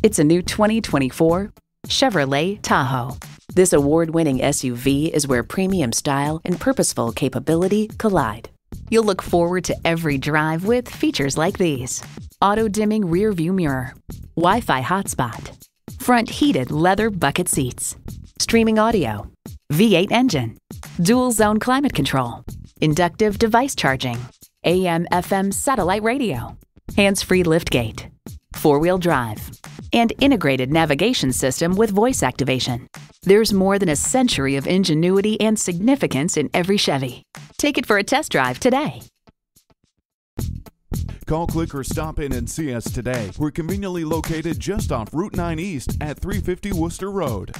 It's a new 2024 Chevrolet Tahoe. This award winning SUV is where premium style and purposeful capability collide. You'll look forward to every drive with features like these auto dimming rear view mirror, Wi Fi hotspot, front heated leather bucket seats, streaming audio, V8 engine, dual zone climate control, inductive device charging, AM FM satellite radio, hands free liftgate, four wheel drive, and integrated navigation system with voice activation. There's more than a century of ingenuity and significance in every Chevy. Take it for a test drive today. Call, click, or stop in and see us today. We're conveniently located just off Route 9 East at 350 Worcester Road.